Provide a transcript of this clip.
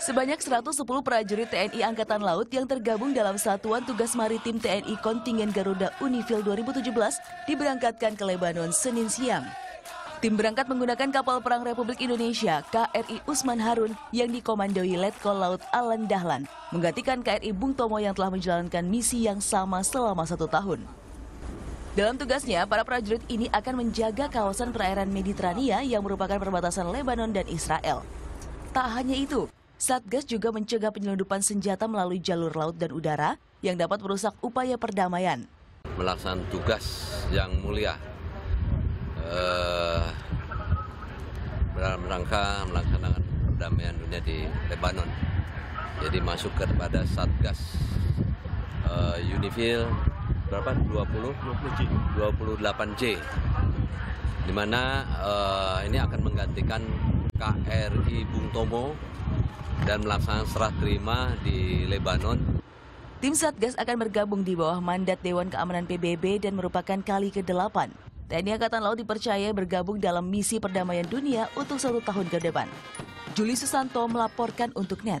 Sebanyak 110 prajurit TNI Angkatan Laut yang tergabung dalam Satuan Tugas Maritim TNI Kontingen Garuda Unifil 2017 diberangkatkan ke Lebanon Senin siang. Tim berangkat menggunakan kapal perang Republik Indonesia KRI Usman Harun yang dikomandoi Letkol Laut Alan Dahlan, menggantikan KRI Bung Tomo yang telah menjalankan misi yang sama selama satu tahun. Dalam tugasnya, para prajurit ini akan menjaga kawasan perairan Mediterania yang merupakan perbatasan Lebanon dan Israel. Tak hanya itu, Satgas juga mencegah penyelundupan senjata melalui jalur laut dan udara yang dapat merusak upaya perdamaian. Melaksanakan tugas yang mulia eh, dalam rangka melaksanakan perdamaian dunia di Lebanon. Jadi masuk kepada Satgas eh, Unifil berapa? 20 20J. 28J. Di mana eh, ini akan menggantikan KRI Bung Tomo dan melaksanakan serah terima di Lebanon Tim Satgas akan bergabung di bawah mandat Dewan Keamanan PBB dan merupakan kali ke-8. TNI Angkatan Laut dipercaya bergabung dalam misi perdamaian dunia untuk satu tahun ke depan. Juli Susanto melaporkan untuk NET.